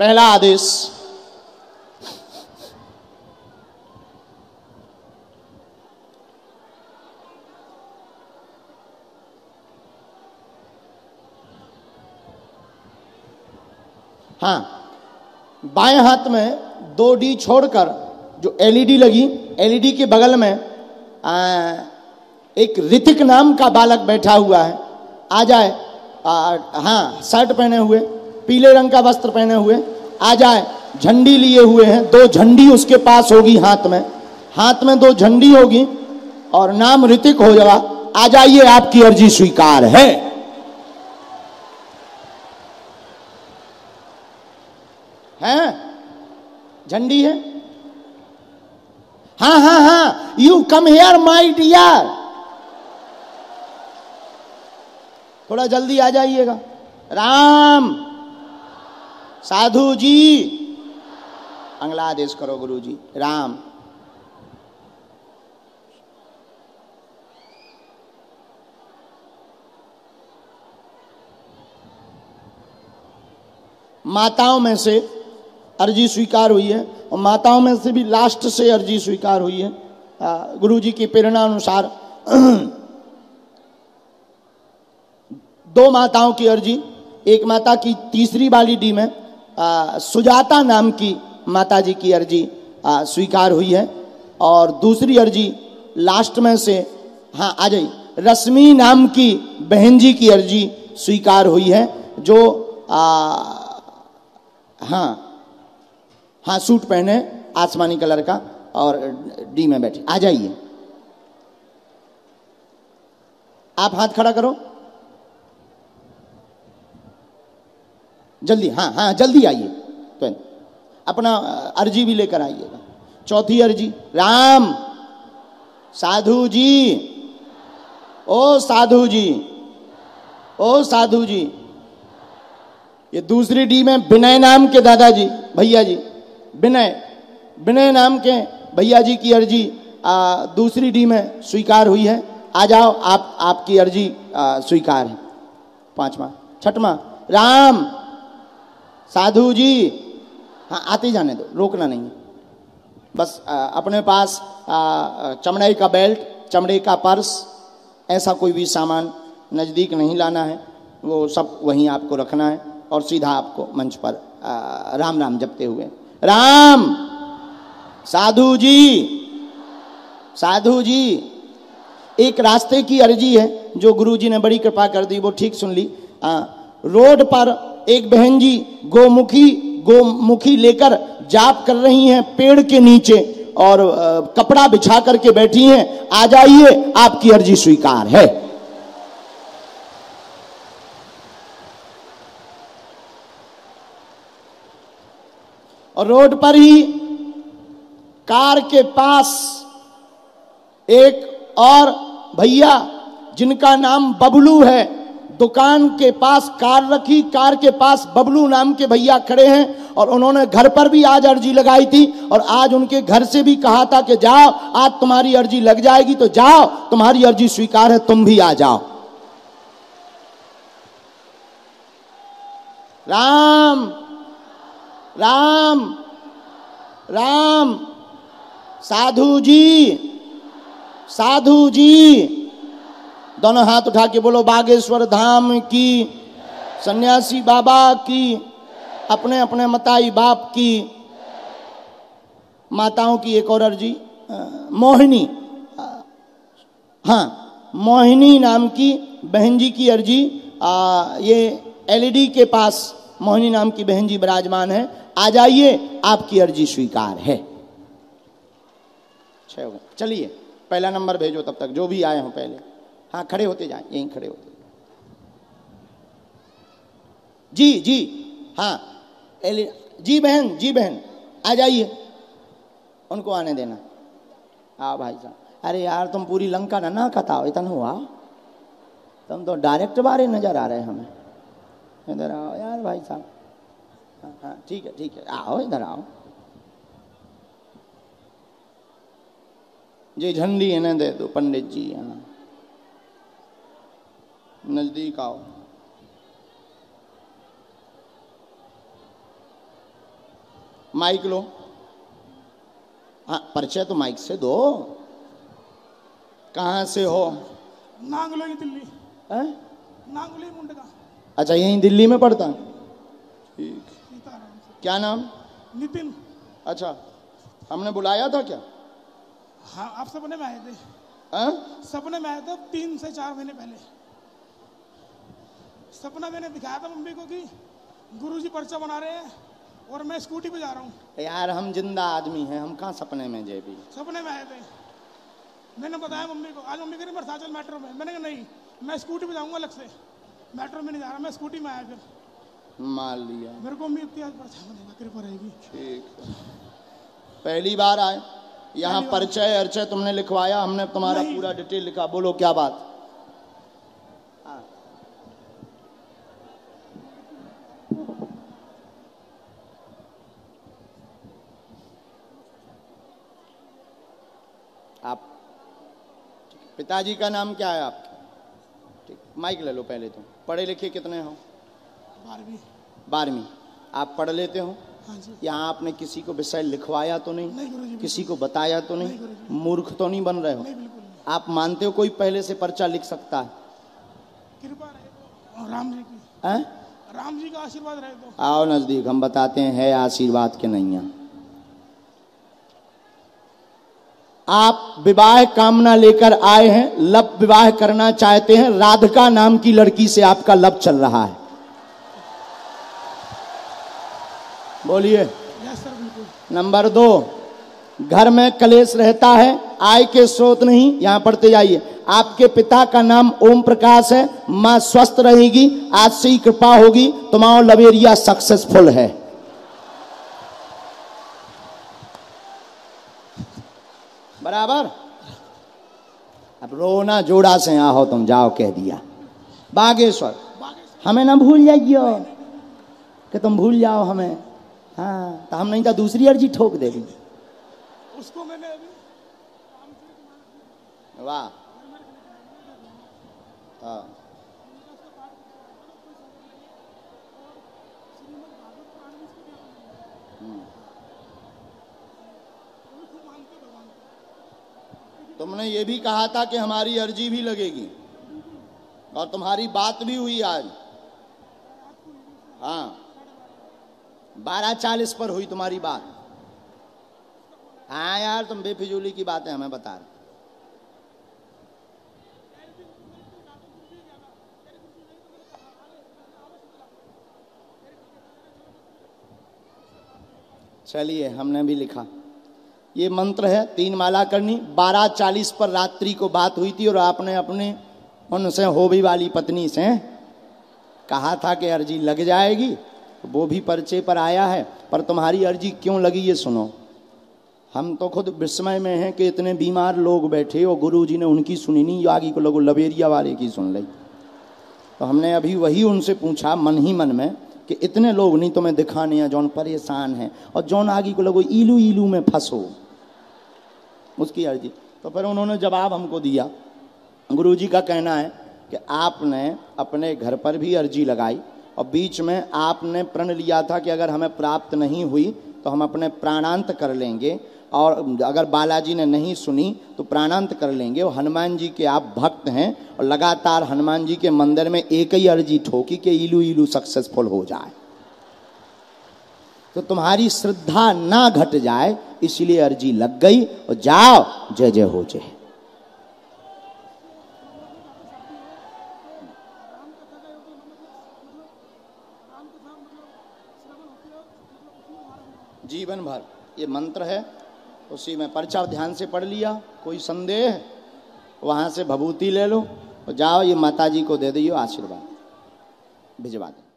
पहला आदेश। हाँ बाएँ हाथ में दो डी छोड़कर जो एलईडी लगी एलईडी के बगल में आ, एक ऋतिक नाम का बालक बैठा हुआ है। आ जाए आ, हाँ शर्ट पहने हुए। पीले रंग का वस्त्र पहने हुए आ जाए। झंडी लिए हुए हैं। दो झंडी उसके पास होगी हाथ में। हाथ में दो झंडी होगी और नाम ऋतिक हो जाएगा। आ जाइए, आपकी अर्जी स्वीकार है। हैं? झंडी है? हाँ हाँ हाँ। You come here my dear थोड़ा जल्दी आ जाइएगा। राम! साधु जी। अगला आदेश करो गुरु जी राम। माताओं में से अर्जी स्वीकार हुई है और माताओं में से भी लास्ट से अर्जी स्वीकार हुई है। गुरु जी की प्रेरणा अनुसार दो माताओं की अर्जी, एक माता की तीसरी वाली डी में आ, सुजाता नाम की माता जी की अर्जी आ, स्वीकार हुई है। और दूसरी अर्जी लास्ट में से हाँ आ जाइए। रश्मि नाम की बहन जी की अर्जी स्वीकार हुई है जो आ, हाँ हाँ सूट पहने आसमानी कलर का और डी में बैठे। आ जाइए। आप हाथ खड़ा करो। जल्दी हाँ हाँ जल्दी आइए। तो अपना अर्जी भी लेकर आइएगा। चौथी अर्जी राम साधु जी ओ साधु जी ओ साधु जी ये दूसरी डी में विनय नाम के दादाजी भैया जी विनय विनय नाम के भैया जी की अर्जी आ, दूसरी डी में स्वीकार हुई है। आ जाओ आप आपकी अर्जी स्वीकार है। पांचवा छठवा राम साधु जी। हाँ आते जाने दो रोकना नहीं बस आ, अपने पास चमड़े का बेल्ट चमड़े का पर्स ऐसा कोई भी सामान नज़दीक नहीं लाना है। वो सब वहीं आपको रखना है और सीधा आपको मंच पर आ, राम राम जपते हुए। राम! साधु जी! साधु जी! एक रास्ते की अर्जी है जो गुरु जी ने बड़ी कृपा कर दी वो ठीक सुन ली। आ, रोड पर एक बहन जी गोमुखी गोमुखी लेकर जाप कर रही हैं पेड़ के नीचे और कपड़ा बिछा करके बैठी हैं। आ जाइए, आपकी अर्जी स्वीकार है। और रोड पर ही कार के पास एक और भैया, जिनका नाम बबलू है दुकान के पास कार रखी, कार के पास बबलू नाम के भैया खड़े हैं और उन्होंने घर पर भी आज अर्जी लगाई थी और आज उनके घर से भी कहा था कि जाओ, आज तुम्हारी अर्जी लग जाएगी तो जाओ, तुम्हारी अर्जी स्वीकार है, तुम भी आ जाओ। राम राम राम, साधु जी साधु जी। दोनों हाथ उठा के बोलो बागेश्वर धाम की सन्यासी बाबा की अपने अपने मताई बाप की माताओं की एक और अर्जी मोहिनी हाँ मोहिनी नाम की बहन जी की अर्जी आ, ये एलईडी के पास मोहिनी नाम की बहन जी विराजमान है। आ जाइए आपकी अर्जी स्वीकार है। छह चलिए पहला नंबर भेजो तब तक जो भी आए हो पहले। हाँ खड़े होते जाए, यहीं खड़े होते जी जी हाँ जी बहन जी बहन, आ जाइए। उनको आने देना। आओ भाई साहब। अरे यार, तुम पूरी लंका ना ना कताओ, इतना हुआ। तुम तो डायरेक्ट बारे नज़र आ रहे हमें। इधर आओ यार, भाई साहब। हाँ हाँ ठीक है ठीक है। आओ, इधर आओ। जी, झंडी इन्हें दे दो, पंडित जी यहाँ। नज़दीक आओ। माइक लो। हाँ परिचय तो माइक से दो। कहाँ से हो? नांगलोई दिल्ली। हैं? नांगलोई मुंडका। अच्छा यहीं दिल्ली में पढ़ता ठीक। क्या नाम? नितिन। अच्छा हमने बुलाया था क्या? हाँ आप सपने में आए थे। हैं? सपने में आए थे तीन से चार महीने पहले। सपना मैंने दिखाया था मम्मी को कि गुरुजी पर्चा बना रहे हैं और मैं स्कूटी पे जा रहा हूँ। यार हम ज़िंदा आदमी हैं हम कहाँ सपने में जेबी? सपने में आए थे। मैंने बताया मम्मी को आज मम्मी कह रही बरसाचल मेट्रो में। मैंने कहा नहीं मैं स्कूटी पे जाऊँगा अलग से। मेट्रो में नहीं जा रहा मैं स्कूटी में आया फिर। मान लिया। मेरे को उम्मीद थी आज पर्चा बनेगा कृपा रहेगी। ठीक। पहली बार आए यहाँ परिचय अर्चय तुमने लिखवाया हमने तुम्हारा पूरा डिटेल लिखा। बोलो क्या बात? पिताजी का नाम क्या है आपके? ठीक माइक ले लो पहले तो पढ़े लिखे कितने हो? बारहवीं। बारहवीं। आप पढ़ लेते हो? हाँ यहाँ आपने किसी को विषय लिखवाया तो नहीं? नहीं किसी को बताया तो नहीं? नहीं मूर्ख तो नहीं बन रहे हो? आप मानते हो कोई पहले से पर्चा लिख सकता है? तो। और राम जी की। राम जी का आशीर्वाद रहे तो। आओ नज़दीक हम बताते हैं है आशीर्वाद के नहीं है आप विवाह कामना लेकर आए हैं लब विवाह करना चाहते हैं राधिका नाम की लड़की से आपका लब चल रहा है। बोलिए। नंबर दो घर में कलेश रहता है आय के स्रोत नहीं यहाँ पढ़ते जाइए। आपके पिता का नाम ओम प्रकाश है माँ स्वस्थ रहेगी आज से ही कृपा होगी तुम्हारा लवेरिया सक्सेसफुल है। बराबर? अब रोना जोड़ा से आओ तुम जाओ कह दिया। बागेश्वर हमें ना भूल जाइयो कि तुम भूल जाओ हमें। हाँ तो हम नहीं तो दूसरी अर्जी ठोक देगी उसको मैंने अभी वाह। हाँ। तुमने ये भी कहा था कि हमारी अर्जी भी लगेगी। और तुम्हारी बात भी हुई आज। हाँ। बारह चालीस पर हुई तुम्हारी बात। हाँ यार, तुम बेफिजूली की बातें हमें बता रहे चलिए, हमने भी लिखा। ये मंत्र है, तीन माला करनी। बारह चालीस पर रात्रि को बात हुई थी और आपने अपने उनसे होबी वाली पत्नी से कहा था कि अर्जी लग जाएगी, वो भी पर्चे पर आया है, पर तुम्हारी अर्जी क्यों लगी ये सुनो। हम तो खुद विस्मय में हैं कि इतने बीमार लोग बैठे और गुरु जी ने उनकी सुनी नहीं आगे को लोगों लबेरिया वाले की सुन ली। तो हमने अभी वही उनसे पूछा मन ही मन में कि इतने लोग नहीं तुम्हें दिखाने हैं जौन परेशान हैं, और जौन आगे को लोगों ईलू इलू में फंसो। उसकी अर्जी। तो फिर उन्होंने जवाब हमको दिया। गुरु जी का कहना है कि आपने अपने घर पर भी अर्जी लगाई और बीच में आपने प्रण लिया था कि अगर हमें प्राप्त नहीं हुई तो हम अपने प्राणांत कर लेंगे और अगर बालाजी ने नहीं सुनी तो प्राणांत कर लेंगे। और हनुमान जी के आप भक्त हैं और लगातार हनुमान जी के मंदिर में एक ही अर्जी ठोकी कि इलू इलू सक्सेसफुल हो जाए। तो तुम्हारी श्रद्धा ना घट जाए, इसलिए अर्जी लग गई और जाओ, जय जय हो जय। जीवन भर, ये मंत्र है, उसी में पर्चा ध्यान से पढ़ लिया, कोई संदेह, वहाँ से भभूति ले लो, और जाओ, ये माता जी को दे दियो आशीर्वाद, भिजवा दो।